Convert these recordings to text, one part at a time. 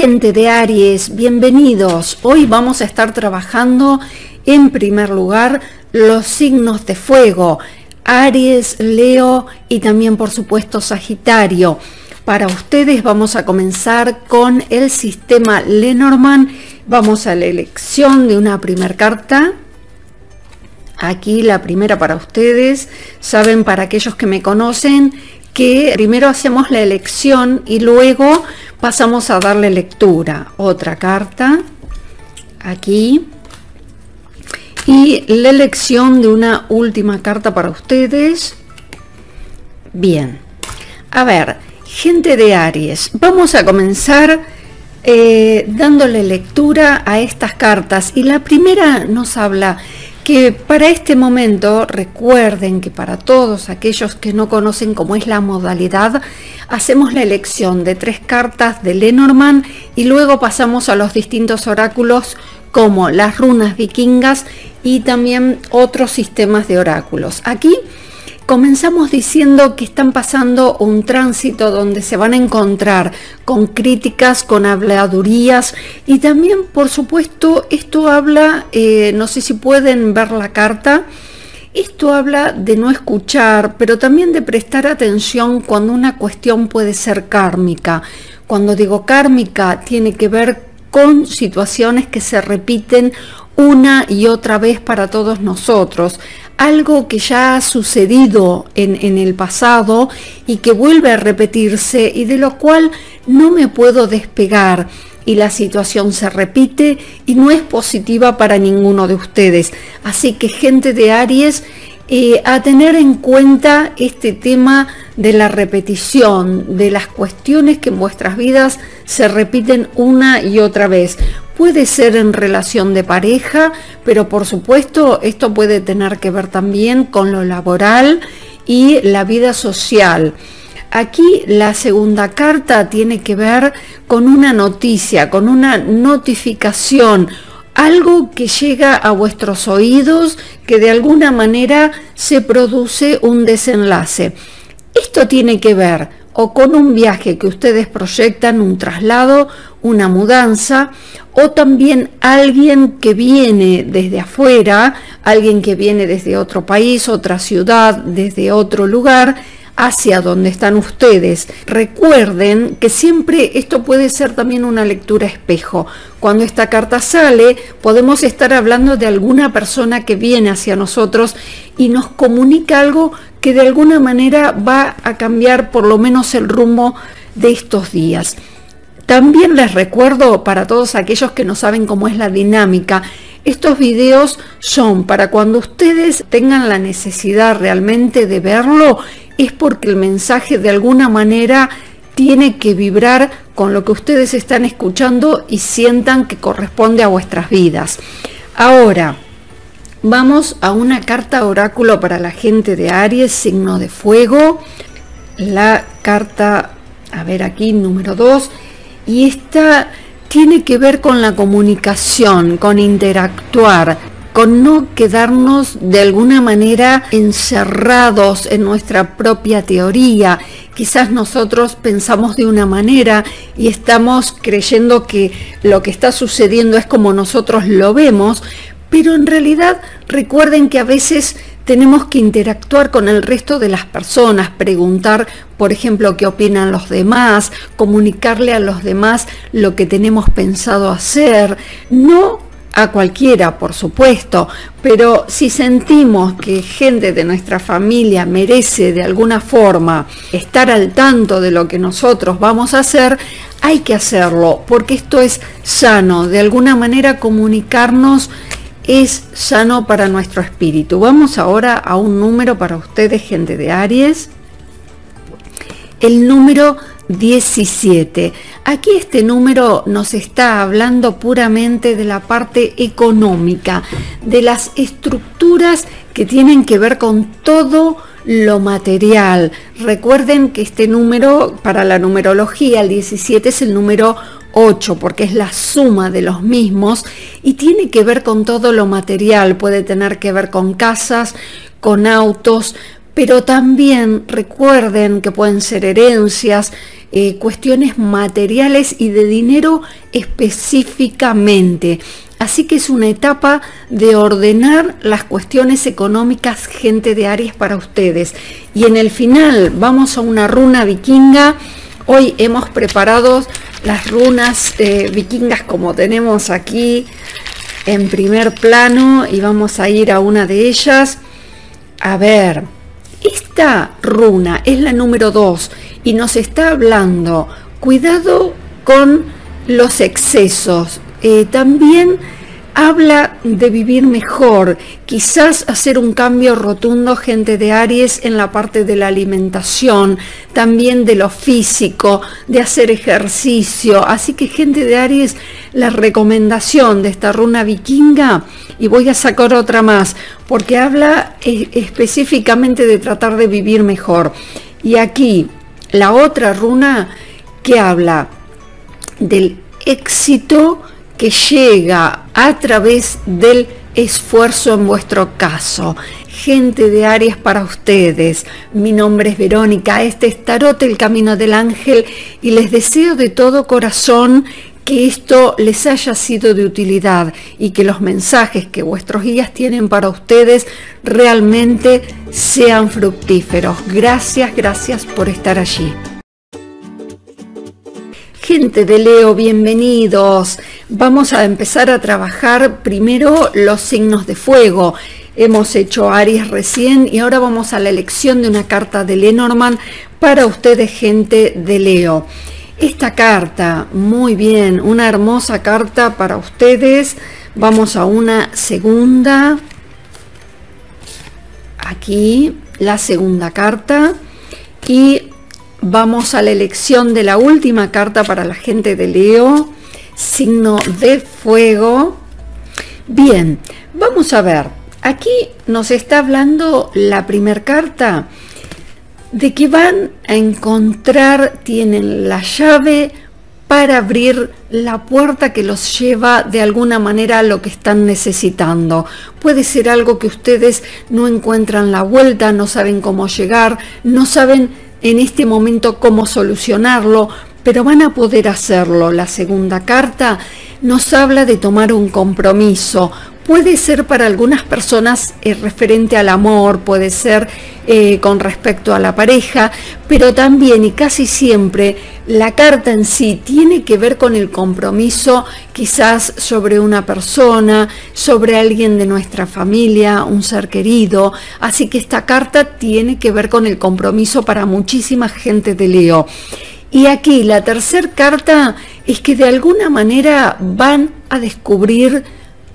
Gente de Aries, bienvenidos. Hoy vamos a estar trabajando en primer lugar los signos de fuego, Aries, Leo y también por supuesto Sagitario. Para ustedes vamos a comenzar con el sistema Lenormand. Vamos a la elección de una primera carta. Aquí la primera para ustedes. Saben para aquellos que me conocen que primero hacemos la elección y luego pasamos a darle lectura. Otra carta, aquí. Y la elección de una última carta para ustedes. Bien. A ver, gente de Aries, vamos a comenzar eh, dándole lectura a estas cartas. Y la primera nos habla que para este momento recuerden que para todos aquellos que no conocen cómo es la modalidad, hacemos la elección de tres cartas de Lenormand y luego pasamos a los distintos oráculos como las runas vikingas y también otros sistemas de oráculos. Aquí Comenzamos diciendo que están pasando un tránsito donde se van a encontrar con críticas, con habladurías y también, por supuesto, esto habla, eh, no sé si pueden ver la carta, esto habla de no escuchar, pero también de prestar atención cuando una cuestión puede ser kármica. Cuando digo kármica, tiene que ver con situaciones que se repiten una y otra vez para todos nosotros algo que ya ha sucedido en, el pasado y que vuelve a repetirse y de lo cual no me puedo despegar y la situación se repite y no es positiva para ninguno de ustedes. Así que gente de Aries, eh, a tener en cuenta este tema de la repetición, de las cuestiones que en vuestras vidas se repiten una y otra vez puede ser en relación de pareja, pero por supuesto esto puede tener que ver también con lo laboral y la vida social. Aquí la segunda carta tiene que ver con una noticia, con una notificación, algo que llega a vuestros oídos, que de alguna manera se produce un desenlace. Esto tiene que ver o con un viaje que ustedes proyectan, un traslado, una mudanza, o también alguien que viene desde afuera, alguien que viene desde otro país, otra ciudad, desde otro lugar, hacia donde están ustedes. Recuerden que siempre esto puede ser también una lectura espejo. Cuando esta carta sale, podemos estar hablando de alguna persona que viene hacia nosotros y nos comunica algo que de alguna manera va a cambiar por lo menos el rumbo de estos días. También les recuerdo para todos aquellos que no saben cómo es la dinámica, estos videos son para cuando ustedes tengan la necesidad realmente de verlo es porque el mensaje de alguna manera tiene que vibrar con lo que ustedes están escuchando y sientan que corresponde a vuestras vidas. Ahora, vamos a una carta oráculo para la gente de Aries, signo de fuego. La carta, a ver aquí, número 2. Y esta tiene que ver con la comunicación, con interactuar con no quedarnos de alguna manera encerrados en nuestra propia teoría. Quizás nosotros pensamos de una manera y estamos creyendo que lo que está sucediendo es como nosotros lo vemos, pero en realidad recuerden que a veces tenemos que interactuar con el resto de las personas, preguntar, por ejemplo, qué opinan los demás, comunicarle a los demás lo que tenemos pensado hacer, no a cualquiera, por supuesto, pero si sentimos que gente de nuestra familia merece de alguna forma estar al tanto de lo que nosotros vamos a hacer, hay que hacerlo, porque esto es sano, de alguna manera comunicarnos es sano para nuestro espíritu. Vamos ahora a un número para ustedes, gente de Aries. El número 17. Aquí este número nos está hablando puramente de la parte económica, de las estructuras que tienen que ver con todo lo material. Recuerden que este número, para la numerología, el 17 es el número 8 porque es la suma de los mismos y tiene que ver con todo lo material, puede tener que ver con casas, con autos, pero también recuerden que pueden ser herencias, eh, cuestiones materiales y de dinero específicamente. Así que es una etapa de ordenar las cuestiones económicas, gente de Aries, para ustedes. Y en el final vamos a una runa vikinga. Hoy hemos preparado las runas eh, vikingas como tenemos aquí en primer plano y vamos a ir a una de ellas. A ver, esta runa es la número 2 y nos está hablando, cuidado con los excesos. Eh, también habla de vivir mejor, quizás hacer un cambio rotundo, gente de Aries, en la parte de la alimentación, también de lo físico, de hacer ejercicio. Así que gente de Aries, la recomendación de esta runa vikinga, y voy a sacar otra más, porque habla eh, específicamente de tratar de vivir mejor. Y aquí la otra runa que habla del éxito, que llega a través del esfuerzo en vuestro caso. Gente de Aries para ustedes. Mi nombre es Verónica, este es Tarot, el Camino del Ángel, y les deseo de todo corazón que esto les haya sido de utilidad y que los mensajes que vuestros guías tienen para ustedes realmente sean fructíferos. Gracias, gracias por estar allí. Gente de Leo, bienvenidos. Vamos a empezar a trabajar primero los signos de fuego. Hemos hecho Aries recién y ahora vamos a la elección de una carta de Lenormand para ustedes, gente de Leo. Esta carta, muy bien, una hermosa carta para ustedes. Vamos a una segunda. Aquí, la segunda carta. Y Vamos a la elección de la última carta para la gente de Leo, signo de fuego. Bien, vamos a ver, aquí nos está hablando la primera carta de que van a encontrar, tienen la llave para abrir la puerta que los lleva de alguna manera a lo que están necesitando. Puede ser algo que ustedes no encuentran la vuelta, no saben cómo llegar, no saben en este momento cómo solucionarlo, pero van a poder hacerlo. La segunda carta nos habla de tomar un compromiso. Puede ser para algunas personas eh, referente al amor, puede ser eh, con respecto a la pareja, pero también y casi siempre la carta en sí tiene que ver con el compromiso quizás sobre una persona, sobre alguien de nuestra familia, un ser querido. Así que esta carta tiene que ver con el compromiso para muchísima gente de Leo. Y aquí la tercera carta es que de alguna manera van a descubrir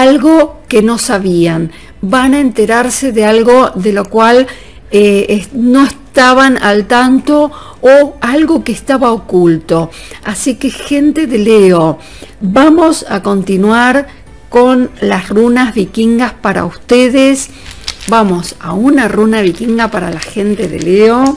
algo que no sabían, van a enterarse de algo de lo cual eh, no estaban al tanto o algo que estaba oculto. Así que gente de Leo, vamos a continuar con las runas vikingas para ustedes. Vamos a una runa vikinga para la gente de Leo.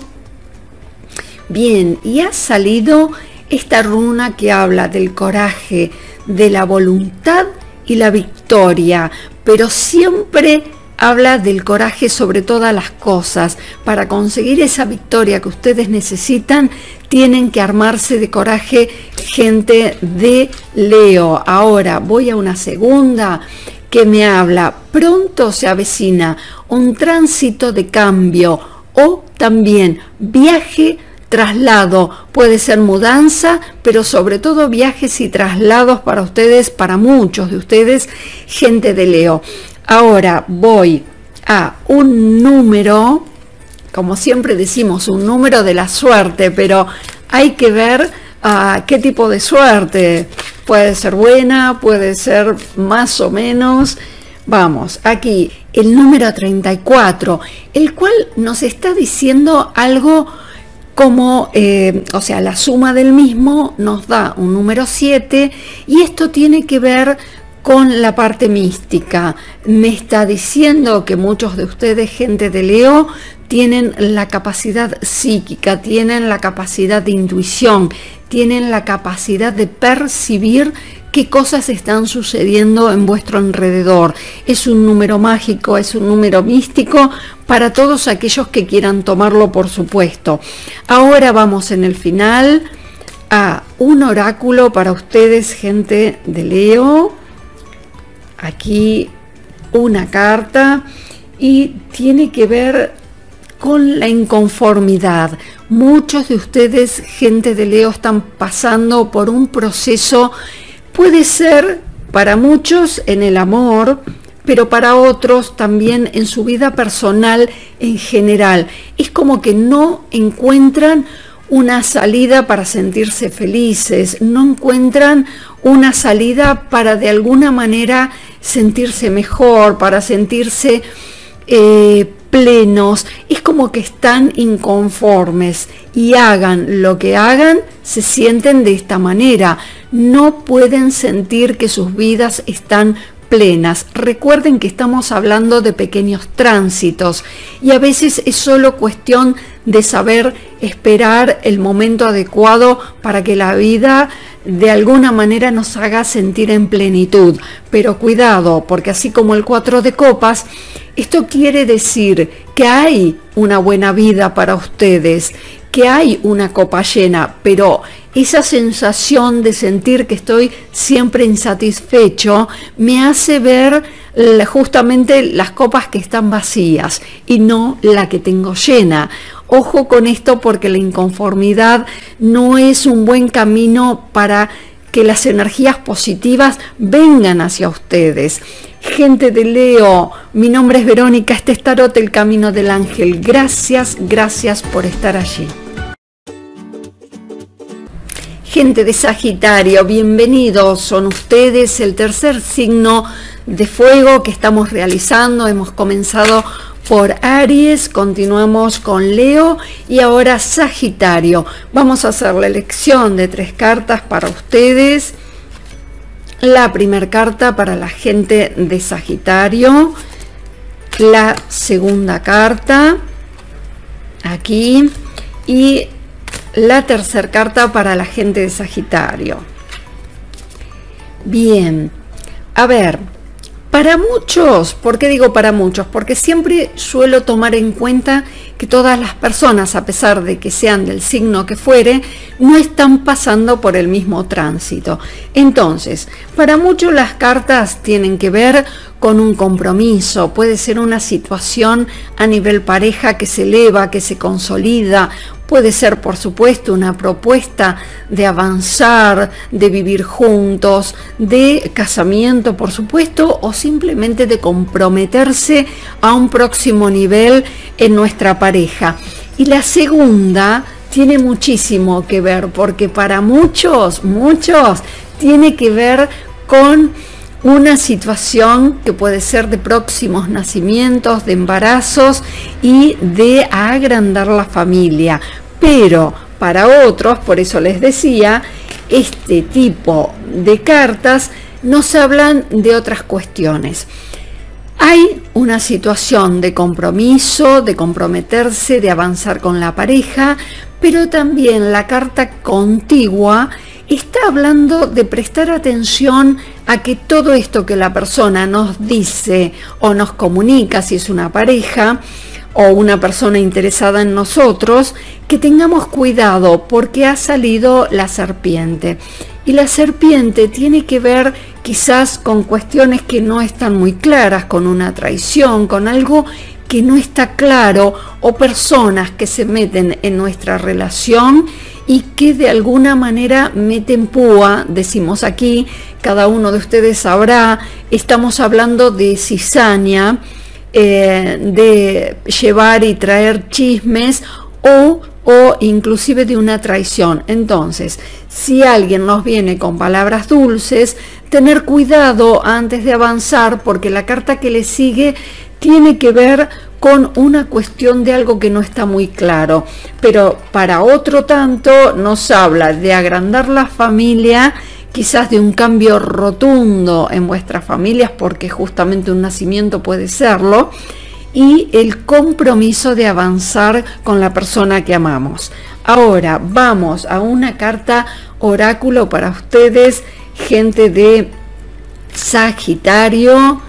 Bien, y ha salido esta runa que habla del coraje, de la voluntad y la victoria, pero siempre habla del coraje sobre todas las cosas. Para conseguir esa victoria que ustedes necesitan, tienen que armarse de coraje gente de Leo. Ahora voy a una segunda que me habla, pronto se avecina un tránsito de cambio o también viaje traslado, puede ser mudanza, pero sobre todo viajes y traslados para ustedes, para muchos de ustedes, gente de Leo. Ahora voy a un número, como siempre decimos, un número de la suerte, pero hay que ver a qué tipo de suerte. Puede ser buena, puede ser más o menos. Vamos, aquí el número 34, el cual nos está diciendo algo como, eh, o sea, la suma del mismo nos da un número 7 y esto tiene que ver con la parte mística. Me está diciendo que muchos de ustedes, gente de Leo, tienen la capacidad psíquica, tienen la capacidad de intuición, tienen la capacidad de percibir qué cosas están sucediendo en vuestro alrededor. Es un número mágico, es un número místico para todos aquellos que quieran tomarlo, por supuesto. Ahora vamos en el final a un oráculo para ustedes, gente de Leo. Aquí una carta y tiene que ver con la inconformidad. Muchos de ustedes, gente de Leo, están pasando por un proceso, puede ser para muchos en el amor, pero para otros también en su vida personal en general. Es como que no encuentran una salida para sentirse felices, no encuentran una salida para de alguna manera sentirse mejor, para sentirse eh, plenos, es como que están inconformes y hagan lo que hagan, se sienten de esta manera, no pueden sentir que sus vidas están plenas. Recuerden que estamos hablando de pequeños tránsitos y a veces es solo cuestión de saber esperar el momento adecuado para que la vida de alguna manera nos haga sentir en plenitud. Pero cuidado, porque así como el cuatro de copas, esto quiere decir que hay una buena vida para ustedes, que hay una copa llena, pero esa sensación de sentir que estoy siempre insatisfecho me hace ver justamente las copas que están vacías y no la que tengo llena. Ojo con esto porque la inconformidad no es un buen camino para que las energías positivas vengan hacia ustedes. Gente de Leo, mi nombre es Verónica, este es Tarot El Camino del Ángel. Gracias, gracias por estar allí. Gente de Sagitario, bienvenidos. Son ustedes el tercer signo de fuego que estamos realizando. Hemos comenzado por Aries, continuamos con Leo y ahora Sagitario. Vamos a hacer la elección de tres cartas para ustedes. La primera carta para la gente de Sagitario. La segunda carta aquí y la tercera carta para la gente de Sagitario. Bien, a ver, para muchos, ¿por qué digo para muchos? Porque siempre suelo tomar en cuenta que todas las personas, a pesar de que sean del signo que fuere, no están pasando por el mismo tránsito. Entonces, para muchos las cartas tienen que ver con un compromiso, puede ser una situación a nivel pareja que se eleva, que se consolida, Puede ser, por supuesto, una propuesta de avanzar, de vivir juntos, de casamiento, por supuesto, o simplemente de comprometerse a un próximo nivel en nuestra pareja. Y la segunda tiene muchísimo que ver, porque para muchos, muchos, tiene que ver con una situación que puede ser de próximos nacimientos, de embarazos y de agrandar la familia. Pero para otros, por eso les decía, este tipo de cartas nos hablan de otras cuestiones. Hay una situación de compromiso, de comprometerse, de avanzar con la pareja, pero también la carta contigua está hablando de prestar atención a que todo esto que la persona nos dice o nos comunica, si es una pareja o una persona interesada en nosotros, que tengamos cuidado porque ha salido la serpiente. Y la serpiente tiene que ver quizás con cuestiones que no están muy claras, con una traición, con algo que no está claro o personas que se meten en nuestra relación y que de alguna manera meten púa, decimos aquí, cada uno de ustedes sabrá, estamos hablando de cizaña, eh, de llevar y traer chismes o, o inclusive de una traición. Entonces, si alguien nos viene con palabras dulces, tener cuidado antes de avanzar porque la carta que le sigue tiene que ver con una cuestión de algo que no está muy claro, pero para otro tanto nos habla de agrandar la familia, quizás de un cambio rotundo en vuestras familias, porque justamente un nacimiento puede serlo, y el compromiso de avanzar con la persona que amamos. Ahora vamos a una carta oráculo para ustedes, gente de Sagitario.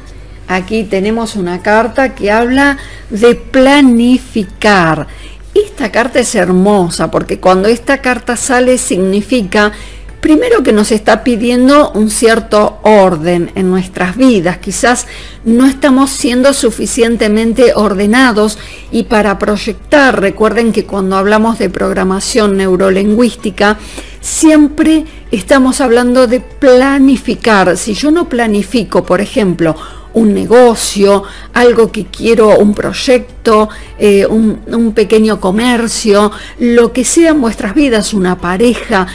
Aquí tenemos una carta que habla de planificar. Esta carta es hermosa porque cuando esta carta sale significa primero que nos está pidiendo un cierto orden en nuestras vidas. Quizás no estamos siendo suficientemente ordenados y para proyectar, recuerden que cuando hablamos de programación neurolingüística, siempre estamos hablando de planificar. Si yo no planifico, por ejemplo, un negocio, algo que quiero, un proyecto, eh, un, un pequeño comercio, lo que sea en vuestras vidas, una pareja,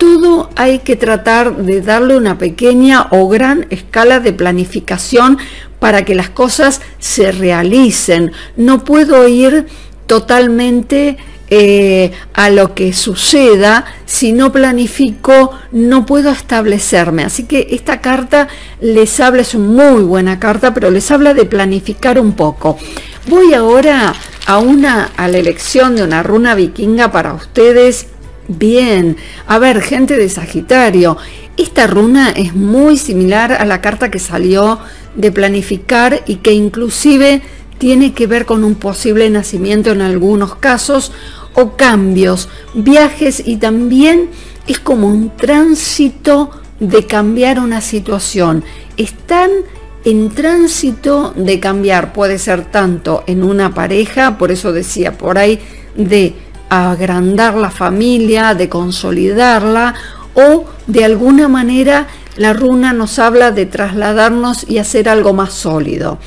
todo hay que tratar de darle una pequeña o gran escala de planificación para que las cosas se realicen. No puedo ir totalmente eh, a lo que suceda, si no planifico, no puedo establecerme. Así que esta carta les habla, es una muy buena carta, pero les habla de planificar un poco. Voy ahora a una a la elección de una runa vikinga para ustedes Bien, a ver, gente de Sagitario, esta runa es muy similar a la carta que salió de planificar y que inclusive tiene que ver con un posible nacimiento en algunos casos o cambios, viajes y también es como un tránsito de cambiar una situación. Están en tránsito de cambiar, puede ser tanto en una pareja, por eso decía por ahí, de agrandar la familia, de consolidarla o de alguna manera la runa nos habla de trasladarnos y hacer algo más sólido.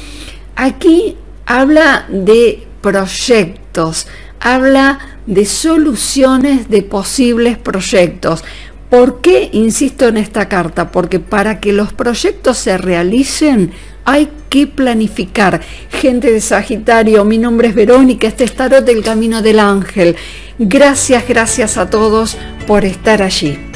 Aquí habla de proyectos, habla de soluciones de posibles proyectos. ¿Por qué insisto en esta carta? Porque para que los proyectos se realicen hay que planificar. Gente de Sagitario, mi nombre es Verónica, este es Tarot del Camino del Ángel. Gracias, gracias a todos por estar allí.